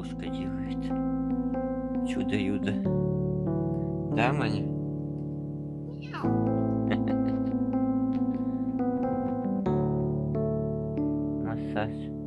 бабушка делает. Чудо-юдо. Да, Маня? Массаж.